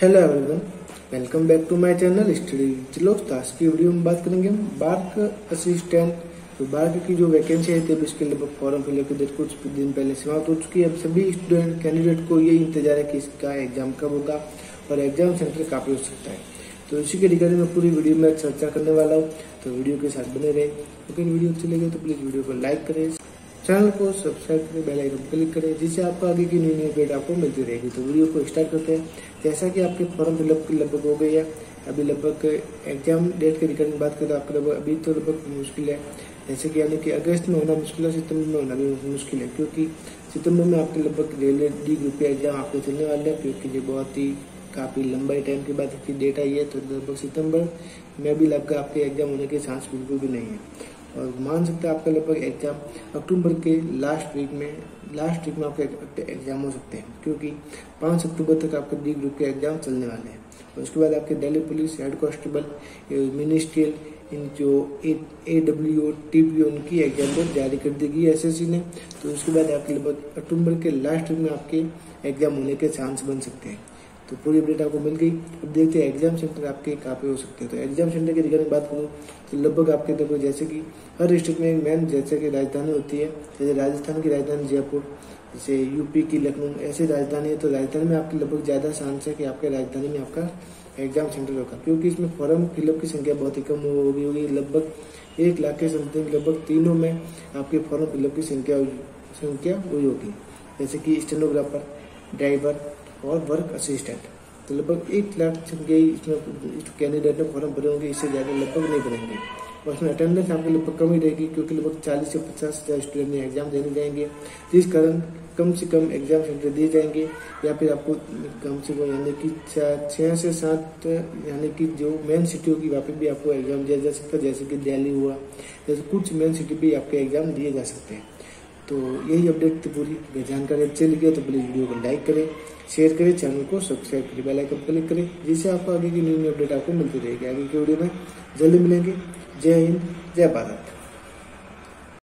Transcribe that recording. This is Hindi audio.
Hello everyone welcome back to my channel study चलो आज की वीडियो में बात करेंगे हम बार्क असिस्टेंट तो बार्क की जो वैकेंसी है थी उसके लगभग फॉर्म फिलअप की डेट कुछ दिन पहले समाप्त हो चुकी है। अब सभी स्टूडेंट कैंडिडेट को यही इंतज़ार है कि इसका एग्ज़ाम कब होगा और एग्ज़ाम सेंटर काफ़ी हो सकता है। तो इसी के रिगार्डिंग में पूरी वीडियो में चर्चा करने वाला हूँ। तो वीडियो के साथ बने रहे। अगर वीडियो अच्छी लगे तो प्लीज़ वीडियो को लाइक करें। चैनल को सब्सक्राइब करें, बेल आइकन क्लिक करें, जिससे आपको आगे की न्यू न्यू अपडेट आपको मिलती रहेगी। तो वीडियो को स्टार्ट करते हैं। जैसा कि आपके फॉर्म फिलअप की लगभग हो गई है, अभी लगभग एग्ज़ाम डेट के रिगार्डिंग बात करें तो आपका लगभग अभी तो लगभग मुश्किल है। जैसे कि यानी कि अगस्त में होना मुश्किल है, सितंबर में होना भी मुश्किल है, क्योंकि सितंबर में आपके लगभग रेलवे डी ग्रुप के एग्ज़ाम आपके चलने वाले हैं, क्योंकि ये बहुत ही काफ़ी लंबाई टाइम के बाद डेट आई है तो लगभग सितंबर में भी लगभग आपके एग्ज़ाम होने के चांस बिल्कुल भी नहीं है। और मान सकते हैं आपका लगभग एग्ज़ाम अक्टूबर के लास्ट वीक में लास्ट वीक में आपके एग्ज़ाम हो सकते हैं, क्योंकि पाँच अक्टूबर तक आपके डी ग्रुप के एग्ज़ाम चलने वाले हैं। और उसके बाद आपके Delhi police head constable ministerial इन जो ए डब्ल्यू टी पी उनकी एग्ज़ाम डेट जारी कर देगी एसएससी ने। तो उसके बाद आपके लगभग अक्टूबर के लास्ट वीक में आपके एग्ज़ाम होने के चांस बन सकते हैं। तो पूरी अपडेट आपको मिल गई। अब देखते हैं एग्ज़ाम सेंटर आपके कहाँ पे हो सकते हैं। तो एग्ज़ाम सेंटर के रिगार्डिंग बात करूँ तो लगभग आपके देखो जैसे कि हर डिस्ट्रिक्ट में मेन जैसे कि राजधानी होती है, जैसे राजस्थान की राजधानी जयपुर, जैसे यूपी की लखनऊ, ऐसी राजधानी है तो राजधानी में आपकी लगभग ज़्यादा चांस है कि आपके राजधानी में आपका एग्ज़ाम सेंटर होगा। क्योंकि इसमें फॉर्म फिलअप की संख्या बहुत ही कम होगी होगी, लगभग एक लाख के समथिंग लगभग तीनों में आपके फॉर्म फिलअप की संख्या संख्या वही होगी। जैसे कि स्टेनोग्राफर ड्राइवर और वर्क असिस्टेंट तो लगभग एक लाख संख्या इसमें कैंडिडेट ने फॉर्म भरे होंगे, इससे ज़्यादा लगभग नहीं भरेंगे। और उसमें अटेंडेंस आपकी लगभग कम ही रहेगी, क्योंकि लगभग चालीस से पचास हज़ार स्टूडेंट एग्ज़ाम देने जाएँगे। जिस कारण कम से कम एग्ज़ाम सेंटर दिए जाएँगे, या फिर आपको कम से कम, यानी कि छः से सात, यानी कि जो मेन सिटी होगी, वहाँ पर भी आपको एग्ज़ाम दिया जा सकता है, जैसे कि दिल्ली हुआ। जैसे कुछ मेन सिटी भी आपके एग्ज़ाम दिए जा सकते हैं। तो यही अपडेट थी पूरी अगर जानकारी। अच्छी लगी है तो प्लीज़ वीडियो को लाइक करें शेयर करें चैनल को सब्सक्राइब करें बेल आइकन क्लिक करें, जिससे आपको आगे की न्यू न्यू अपडेट आपको मिलती रहेगी। आगे की वीडियो में जल्दी मिलेंगे। जय हिंद, जय भारत।